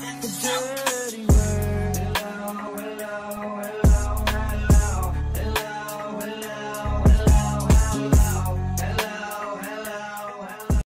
the.